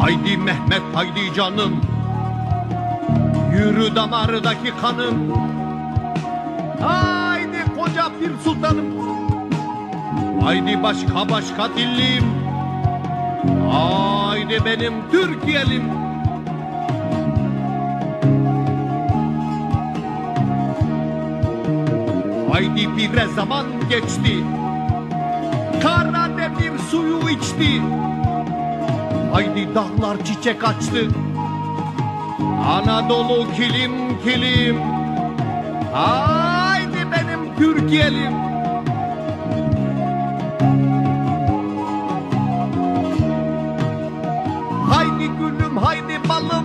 Haydi Mehmet haydi canım. Yürü damardaki kanım. Haydi koca bir sultanım. Haydi başka başka dillim. Haydi benim Türkiye'lim. Haydi bir zaman geçti. Karademir suyu içti Haydi dağlar çiçek açtı. Anadolu kilim kilim. Haydi benim Türkiye'lim. Haydi gülüm haydi balım.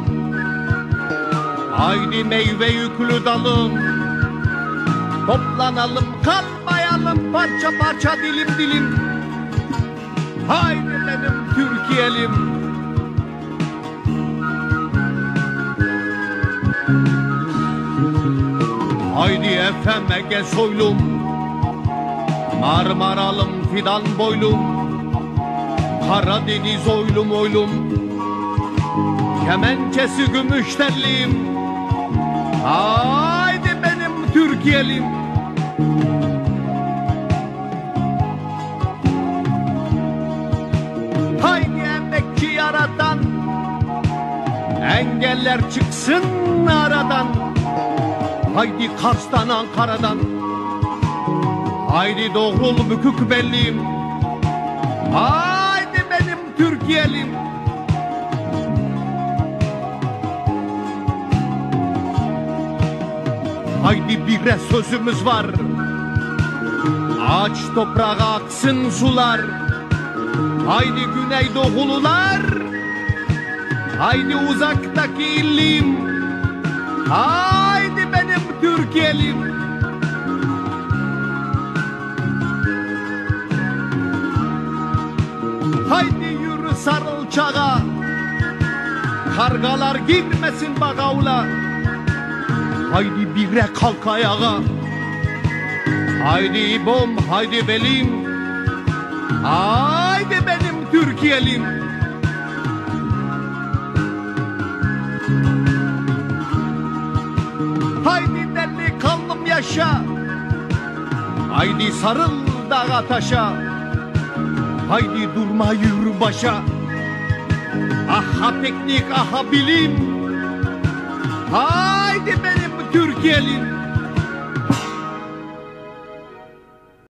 Haydi meyve yüklü dalım. Toplanalım kalmayalım parça parça dilim dilim. Haydi benim Türkiye'lim Haydi efem Ege soylum. Marmaralım fidan boylum. Karadeniz oylum oylum. Kemençesi gümüş tellim Haydi benim Türkiye'lim. Haydi emekçi yaratan Engeller çıksın aradan Haydi Kars'tan Ankara'dan. Haydi doğrul bükük belliyim Haydi benim Türkiye'lim. Haydi bire sözümüz var. Aç toprağa aksın sular. Haydi Güneydoğulular. Haydi uzaktaki illim Türkiye'lim Haydi yürü sarıl çağa Kargalar girmesin bagavla Haydi bire kalk ayağa. Haydi İbom haydi belim. Haydi benim Türkiye'lim yaşa Haydi sarıl dağa taşa. Haydi durma yürü başa. Aha teknik aha bilim. Haydi benim Türkiye'lim